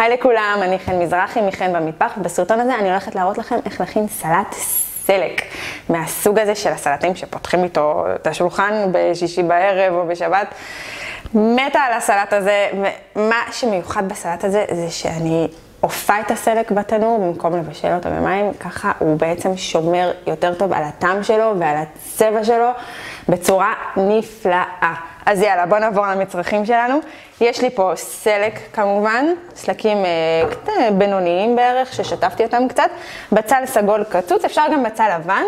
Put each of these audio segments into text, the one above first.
היי לכולם, אני חן מזרחי מחן במטבח, ובסרטון הזה אני הולכת להראות לכם איך להכין סלט סלק, מהסוג הזה של הסלטים שפותחים איתו את השולחן בשישי בערב או בשבת. מתה על הסלט הזה, ומה שמיוחד בסלט הזה זה שאני אופה את הסלק בתנור במקום לבשל אותו במים, ככה הוא בעצם שומר יותר טוב על הטעם שלו ועל הצבע שלו בצורה נפלאה. אז יאללה, בואו נעבור למצרכים שלנו. יש לי פה סלק כמובן, סלקים אה, בינוניים בערך, ששטפתי אותם קצת, בצל סגול קצוץ, אפשר גם בצל לבן,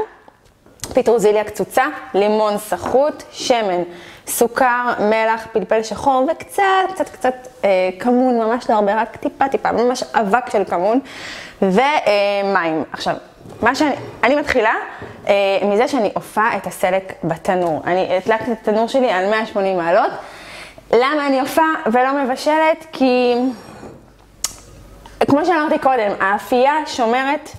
פטרוזיליה קצוצה, לימון סחוט, שמן, סוכר, מלח, פלפל שחור וקצת, קצת, קצת אה, כמון, ממש לא הרבה, רק טיפה, טיפה, ממש אבק של כמון, ומים. אה, עכשיו, מה שאני, אני מתחילה מזה שאני אופה את הסלק בתנור. אני הדלקתי את התנור שלי על 180 מעלות. למה אני אופה ולא מבשלת? כי כמו שאמרתי קודם, האפייה שומרת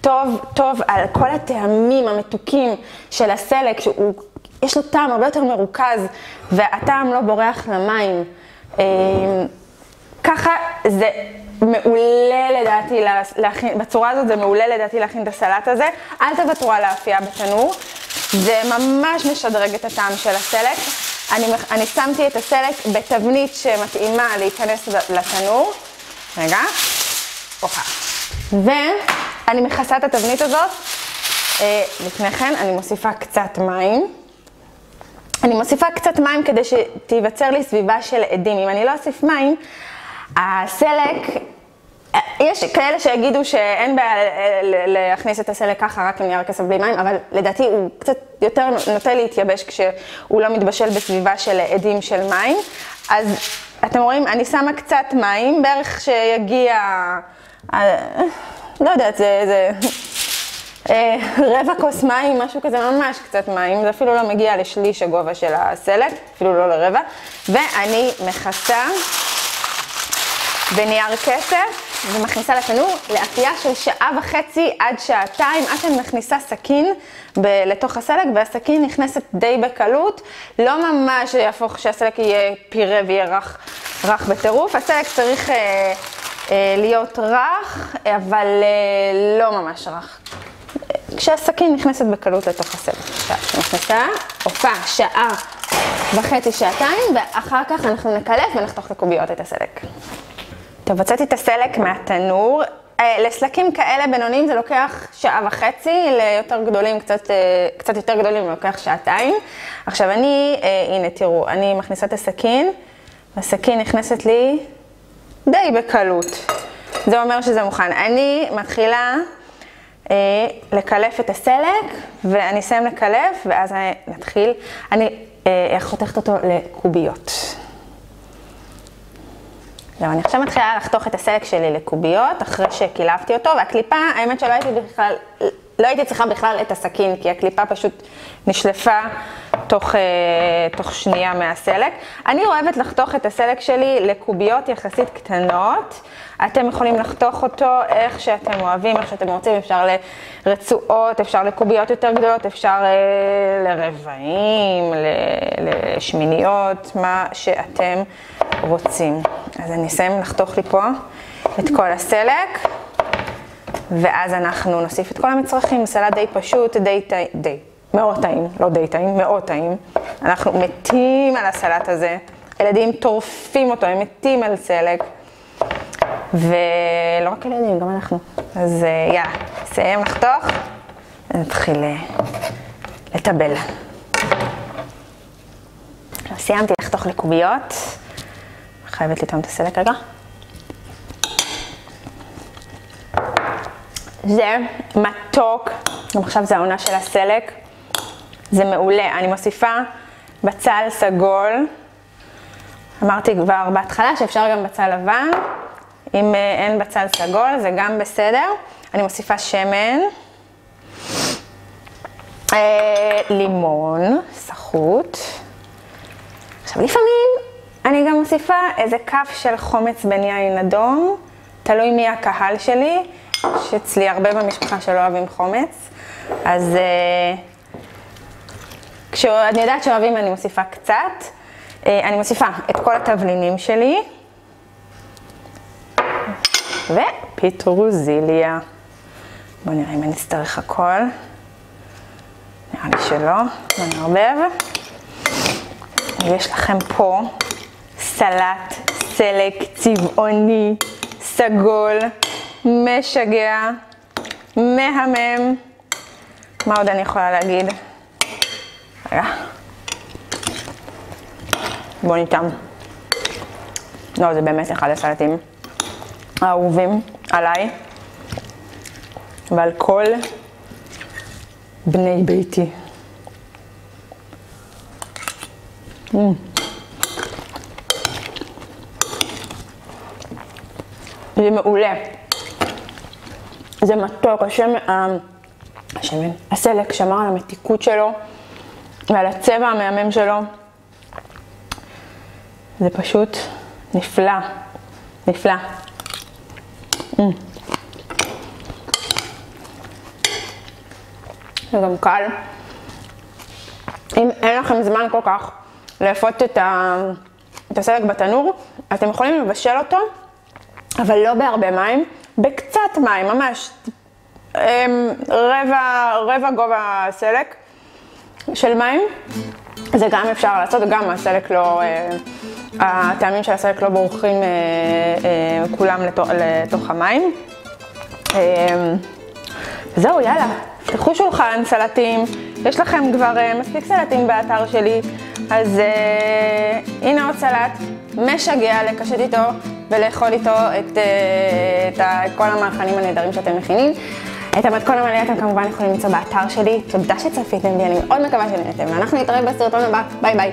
טוב טוב על כל הטעמים המתוקים של הסלק, שהוא, יש לו טעם הרבה יותר מרוכז, והטעם לא בורח למים. אה, ככה זה מעולה לדעתי להכין, בצורה הזאת זה מעולה לדעתי להכין את הסלט הזה. אל תוותרו על האפייה בתנור, זה ממש משדרג את הטעם של הסלק. אני, אני שמתי את הסלק בתבנית שמתאימה להיכנס לתנור. רגע, אופה. ואני מכסה את התבנית הזאת. אה, לפני כן אני מוסיפה קצת מים. אני מוסיפה קצת מים כדי שתיווצר לי סביבה של עדים. אם אני לא אוסיף מים, הסלק, יש כאלה שיגידו שאין בעיה להכניס את הסלק ככה רק עם נייר כסף בלי מים, אבל לדעתי הוא קצת יותר נוטה להתייבש כשהוא לא מתבשל בסביבה של עדים של מים. אז אתם רואים, אני שמה קצת מים, בערך שיגיע, אה, לא יודעת, זה, זה אה, רבע כוס מים, משהו כזה, ממש קצת מים, זה אפילו לא מגיע לשליש הגובה של הסלק, אפילו לא לרבע, ואני מכסה. בנייר כסף ומכניסה לתנור לאפייה של שעה וחצי עד שעתיים, עד שאני מכניסה סכין ב- לתוך הסלק, והסכין נכנסת די בקלות, לא ממש יהפוך שהסלק יהיה פירה ויהיה רך, רך בטירוף, הסלק צריך אה, אה, להיות רך, אבל אה, לא ממש רך. כשהסכין נכנסת בקלות לתוך הסלק. עכשיו, נכנסה, עופה שעה וחצי, שעתיים, ואחר כך אנחנו נקלף ונחתוך לקוביות את הסלק. טוב, הוצאתי את הסלק מהתנור. אה, לסלקים כאלה בינוניים זה לוקח שעה וחצי, ליותר גדולים, קצת, אה, קצת יותר גדולים זה לוקח שעתיים. עכשיו אני, אה, הנה תראו, אני מכניסה את הסכין, הסכין נכנסת לי די בקלות. זה אומר שזה מוכן. אני מתחילה אה, לקלף את הסלק, ואני אסיים לקלף, ואז נתחיל, אני אה, חותכת אותו לקוביות. זהו, אני עכשיו מתחילה לחתוך את הסלק שלי לקוביות, אחרי שקילפתי אותו, והקליפה, האמת שלא הייתי בכלל, לא הייתי צריכה בכלל את הסכין, כי הקליפה פשוט נשלפה תוך, אה, תוך שנייה מהסלק. אני אוהבת לחתוך את הסלק שלי לקוביות יחסית קטנות. אתם יכולים לחתוך אותו איך שאתם אוהבים, איך שאתם רוצים, אפשר לרצועות, אפשר לקוביות יותר גדולות, אפשר אה, לרבעים, לשמיניות, מה שאתם רוצים. אז אני אסיים לחתוך לי פה את כל הסלק, ואז אנחנו נוסיף את כל המצרכים, סלט די פשוט, די, די, די, מאוד טעים, לא די טעים, מאוד טעים. אנחנו מתים על הסלט הזה, ילדים טורפים אותו, הם מתים על סלק. ולא רק ילדים, גם אנחנו. אז אה, יאללה, נסיים לחתוך, ונתחיל אה, לטבל. סיימתי לחתוך לקוביות. חייבת לטעום את הסלק רגע. זה מתוק, גם עכשיו זה העונה של הסלק, זה מעולה. אני מוסיפה בצל סגול, אמרתי כבר בהתחלה שאפשר גם בצל לבן, אם אה, אין בצל סגול זה גם בסדר. אני מוסיפה שמן, אה, לימון, סחוט. עכשיו לפעמים אני גם מוסיפה איזה כף של חומץ בן יין אדום, תלוי מי הקהל שלי, שאצלי הרבה במשפחה שלא אוהבים חומץ, אז uh, כשאני יודעת שאוהבים אני מוסיפה קצת. Uh, אני מוסיפה את כל התבלינים שלי. ופטרוזיליה. בואו נראה אם אני אצטרך הכל. נראה לי שלא, בואו נערבב. יש לכם פה סלט סלק צבעוני, סגול, משגע, מהמם. מה עוד אני יכולה להגיד? רגע. בואו ניתם. לא, זה באמת אחד הסלטים האהובים עליי ועל כל בני ביתי. Mm. זה מעולה. זה מתוק, השם, השמן, הסלק שמר על המתיקות שלו ועל הצבע המהמם שלו. זה פשוט נפלא, נפלא. Mm. זה גם קל. אם אין לכם זמן כל כך לאפות את, ה... את הסלק בתנור, אתם יכולים לבשל אותו, אבל לא בהרבה מים, בקצת מים, ממש. אמ, רבע, רבע גובה סלק של מים. זה גם אפשר לעשות, גם הסלק לא, אה, הטעמים של הסלק לא בורחים אה, אה, כולם לתוך, לתוך המים. אמ, זהו, יאללה, פתחו שולחן סלטים, יש לכם כבר מספיק סלטים באתר שלי, אז הנה עוד סלט משגע לקשט איתו ולאכול איתו את, את, את כל המאכלים הנהדרים שאתם מכינים. את המתכון המלא אתם כמובן יכולים למצוא באתר שלי. תודה שצפיתם בי, אני מאוד מקווה שנהנתם, ואנחנו נתראה בסרטון הבא. ביי ביי.